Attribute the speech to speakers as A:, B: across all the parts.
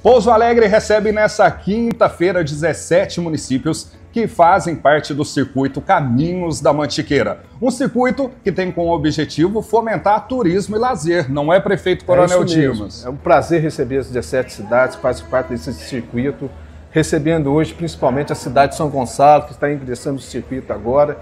A: Pouso Alegre recebe nessa quinta-feira 17 municípios que fazem parte do circuito Caminhos da Mantiqueira. Um circuito que tem como objetivo fomentar turismo e lazer, não é, prefeito Coronel
B: é
A: Dimas?
B: É um prazer receber as 17 cidades que fazem parte desse circuito, recebendo hoje principalmente a cidade de São Gonçalo, que está ingressando no circuito agora.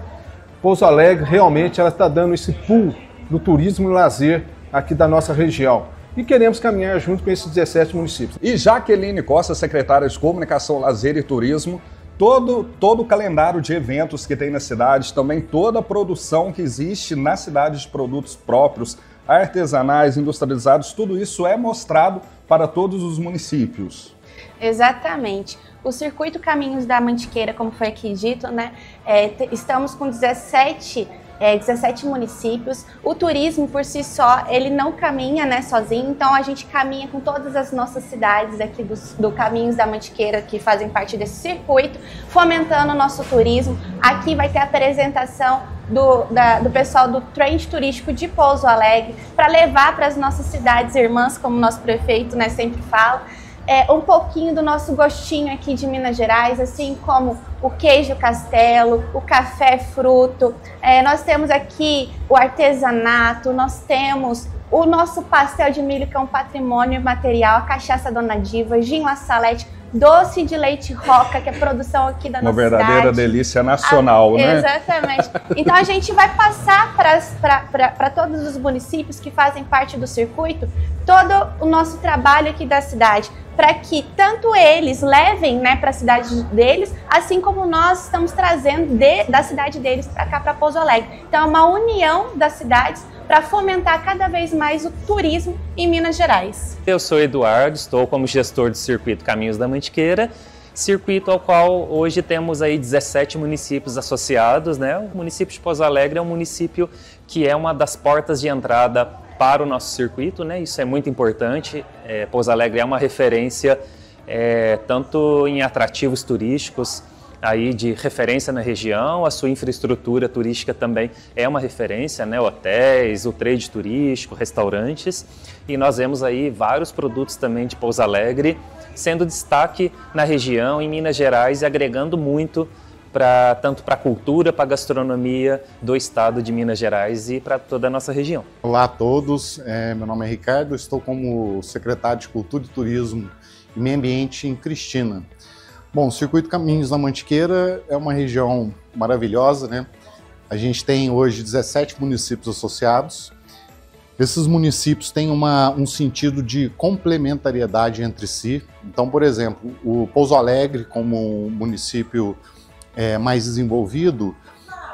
B: Pouso Alegre realmente ela está dando esse pulo no turismo e lazer aqui da nossa região e queremos caminhar junto com esses 17 municípios.
A: E Jaqueline Costa, secretária de Comunicação, Lazer e Turismo, todo, todo o calendário de eventos que tem na cidade, também toda a produção que existe na cidade de produtos próprios, artesanais, industrializados, tudo isso é mostrado para todos os municípios.
C: Exatamente. O circuito Caminhos da Mantiqueira, como foi aqui dito, né, é, estamos com 17 é, 17 municípios. O turismo por si só, ele não caminha né, sozinho, então a gente caminha com todas as nossas cidades aqui do, do Caminhos da Mantiqueira, que fazem parte desse circuito, fomentando o nosso turismo. Aqui vai ter a apresentação do, da, do pessoal do Trend Turístico de Pouso Alegre, para levar para as nossas cidades irmãs, como o nosso prefeito né, sempre fala é, um pouquinho do nosso gostinho aqui de Minas Gerais, assim como o queijo castelo, o café fruto. É, nós temos aqui o artesanato, nós temos o nosso pastel de milho, que é um patrimônio material, a cachaça Dona Diva, gin la salete, doce de leite roca, que é produção aqui da
A: Uma
C: nossa
A: verdadeira
C: cidade.
A: delícia nacional,
C: ah,
A: né?
C: Exatamente. Então a gente vai passar para todos os municípios que fazem parte do circuito todo o nosso trabalho aqui da cidade, para que tanto eles levem né, para a cidade deles, assim como nós estamos trazendo de, da cidade deles para cá, para Pouso Alegre. Então é uma união das cidades para fomentar cada vez mais o turismo em Minas Gerais.
D: Eu sou Eduardo, estou como gestor do circuito Caminhos da Mantiqueira, circuito ao qual hoje temos aí 17 municípios associados, né? O município de Pouso Alegre é um município que é uma das portas de entrada para o nosso circuito, né? Isso é muito importante. É, Pouso Alegre é uma referência é, tanto em atrativos turísticos, aí de referência na região, a sua infraestrutura turística também é uma referência, né? hotéis, o trade turístico, restaurantes, e nós vemos aí vários produtos também de Pouso Alegre sendo destaque na região, em Minas Gerais, e agregando muito para tanto para a cultura, para a gastronomia do estado de Minas Gerais e para toda a nossa região.
E: Olá a todos, é, meu nome é Ricardo, estou como secretário de Cultura e Turismo e Meio Ambiente em Cristina. Bom, o Circuito Caminhos da Mantiqueira é uma região maravilhosa, né? A gente tem hoje 17 municípios associados. Esses municípios têm uma, um sentido de complementariedade entre si. Então, por exemplo, o Pouso Alegre, como um município é, mais desenvolvido,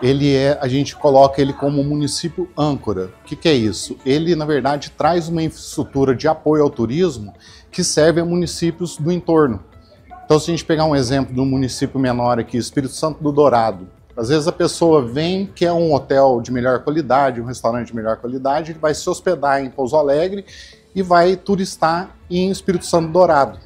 E: ele é, a gente coloca ele como município âncora. O que, que, é isso? Ele, na verdade, traz uma infraestrutura de apoio ao turismo que serve a municípios do entorno. Então, se a gente pegar um exemplo de um município menor aqui, Espírito Santo do Dourado, às vezes a pessoa vem, quer um hotel de melhor qualidade, um restaurante de melhor qualidade, ele vai se hospedar em Pouso Alegre e vai turistar em Espírito Santo do Dourado.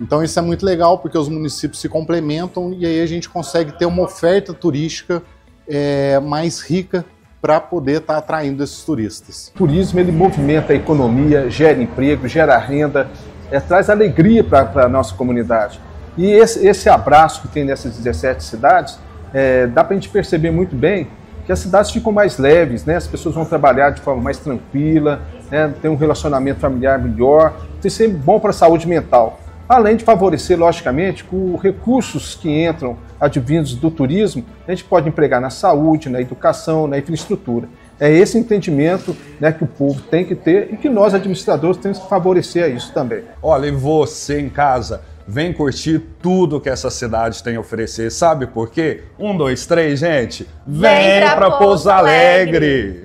E: Então isso é muito legal porque os municípios se complementam e aí a gente consegue ter uma oferta turística é, mais rica para poder estar tá atraindo esses turistas.
B: O turismo ele movimenta a economia, gera emprego, gera renda, é, traz alegria para a nossa comunidade. E esse, esse abraço que tem nessas 17 cidades, é, dá para a gente perceber muito bem que as cidades ficam mais leves, né? as pessoas vão trabalhar de forma mais tranquila, né? tem um relacionamento familiar melhor, isso é bom para a saúde mental. Além de favorecer, logicamente, com recursos que entram advindos do turismo, a gente pode empregar na saúde, na educação, na infraestrutura. É esse entendimento né, que o povo tem que ter e que nós, administradores, temos que favorecer a isso também.
A: Olha, e você em casa, Vem curtir tudo que essa cidade tem a oferecer. Sabe por quê? Um, dois, três, gente. Vem, Vem pra, pra Pouso Alegre. Alegre.